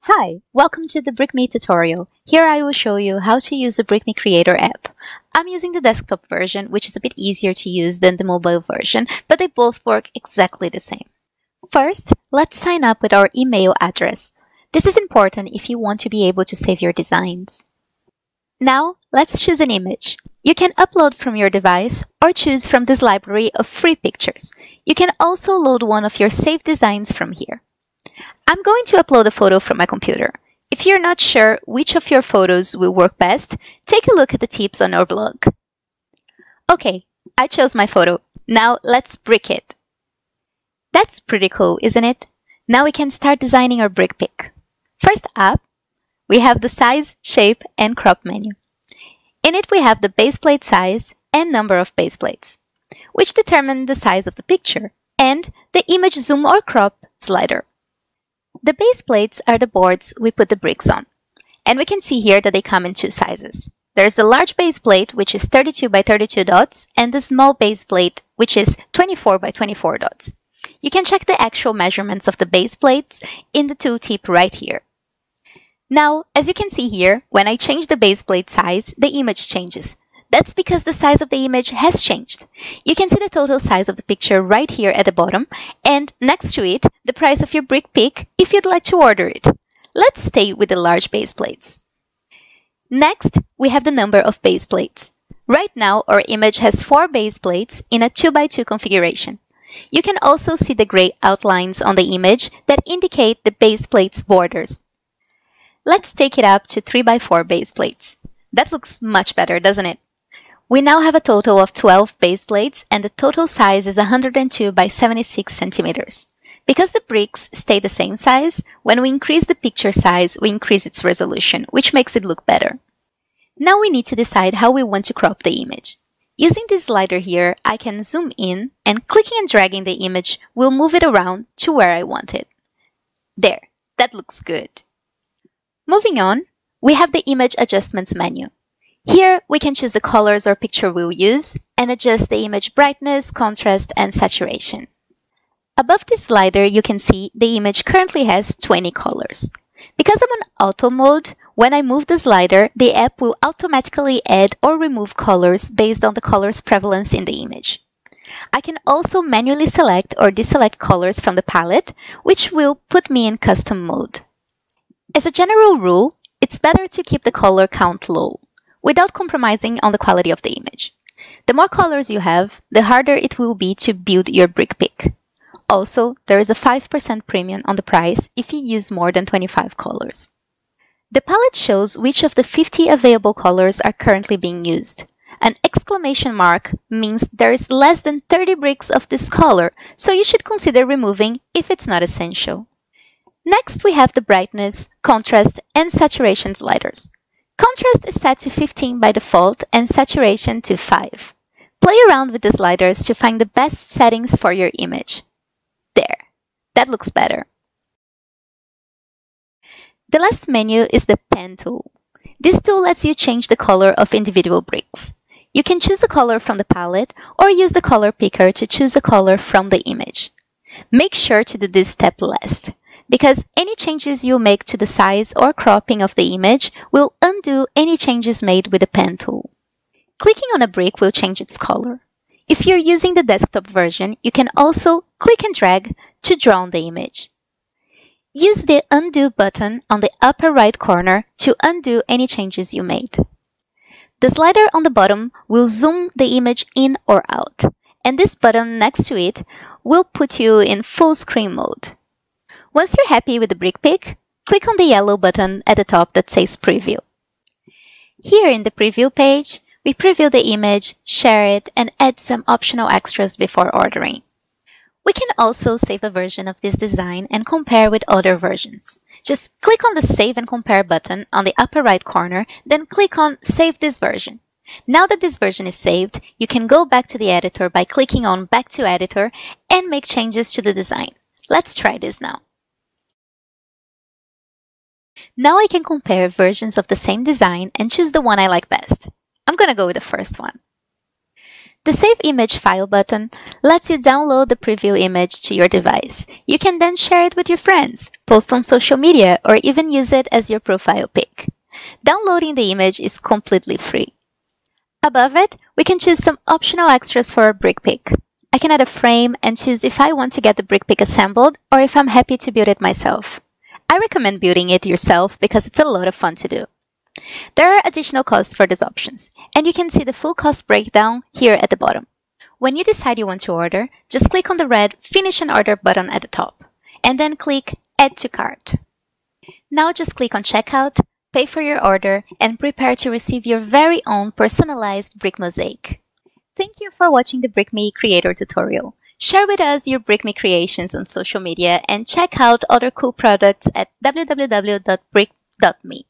Hi, welcome to the BrickMe tutorial. Here I will show you how to use the BrickMe Creator app. I'm using the desktop version, which is a bit easier to use than the mobile version, but they both work exactly the same. First, let's sign up with our email address. This is important if you want to be able to save your designs. Now, let's choose an image. You can upload from your device or choose from this library of free pictures. You can also load one of your saved designs from here. I'm going to upload a photo from my computer. If you're not sure which of your photos will work best, take a look at the tips on our blog. Okay, I chose my photo. Now let's brick it. That's pretty cool, isn't it? Now we can start designing our brick pic. First up, we have the size, shape, and crop menu. In it, we have the base plate size and number of base plates, which determine the size of the picture, and the image zoom or crop slider. The base plates are the boards we put the bricks on. And we can see here that they come in two sizes. There's the large base plate, which is 32 by 32 dots, and the small base plate, which is 24 by 24 dots. You can check the actual measurements of the base plates in the tooltip right here. Now, as you can see here, when I change the base plate size, the image changes. That's because the size of the image has changed. You can see the total size of the picture right here at the bottom, and next to it, the price of your brick pic if you'd like to order it. Let's stay with the large base plates. Next, we have the number of base plates. Right now, our image has four base plates in a 2x2 configuration. You can also see the gray outlines on the image that indicate the base plate's borders. Let's take it up to 3x4 base plates. That looks much better, doesn't it? We now have a total of 12 base plates and the total size is 102 by 76 centimeters. Because the bricks stay the same size, when we increase the picture size, we increase its resolution, which makes it look better. Now we need to decide how we want to crop the image. Using this slider here, I can zoom in and clicking and dragging the image will move it around to where I want it. There, that looks good. Moving on, we have the image adjustments menu. Here, we can choose the colors or picture we'll use and adjust the image brightness, contrast, and saturation. Above this slider, you can see the image currently has 20 colors. Because I'm on auto mode, when I move the slider, the app will automatically add or remove colors based on the color's prevalence in the image. I can also manually select or deselect colors from the palette, which will put me in custom mode. As a general rule, it's better to keep the color count low without compromising on the quality of the image. The more colors you have, the harder it will be to build your brick pic. Also, there is a 5% premium on the price if you use more than 25 colors. The palette shows which of the 50 available colors are currently being used. An exclamation mark means there is less than 30 bricks of this color, so you should consider removing if it's not essential. Next, we have the brightness, contrast, and saturation sliders. Contrast is set to 15 by default and saturation to 5. Play around with the sliders to find the best settings for your image. There, that looks better. The last menu is the Pen tool. This tool lets you change the color of individual bricks. You can choose a color from the palette or use the color picker to choose a color from the image. Make sure to do this step last because any changes you make to the size or cropping of the image will undo any changes made with the pen tool. Clicking on a brick will change its color. If you're using the desktop version, you can also click and drag to draw on the image. Use the Undo button on the upper right corner to undo any changes you made. The slider on the bottom will zoom the image in or out, and this button next to it will put you in full screen mode. Once you're happy with the brick pic, click on the yellow button at the top that says Preview. Here in the Preview page, we preview the image, share it, and add some optional extras before ordering. We can also save a version of this design and compare with other versions. Just click on the Save and Compare button on the upper right corner, then click on Save this version. Now that this version is saved, you can go back to the editor by clicking on Back to Editor and make changes to the design. Let's try this now. Now I can compare versions of the same design and choose the one I like best. I'm gonna go with the first one. The Save Image File button lets you download the preview image to your device. You can then share it with your friends, post on social media, or even use it as your profile pic. Downloading the image is completely free. Above it, we can choose some optional extras for our brick pic. I can add a frame and choose if I want to get the brick pic assembled or if I'm happy to build it myself. I recommend building it yourself because it's a lot of fun to do. There are additional costs for these options, and you can see the full cost breakdown here at the bottom. When you decide you want to order, just click on the red Finish an Order button at the top, and then click Add to Cart. Now just click on Checkout, pay for your order, and prepare to receive your very own personalized brick mosaic. Thank you for watching the BrickMe Creator tutorial. Share with us your BrickMe creations on social media and check out other cool products at www.brick.me.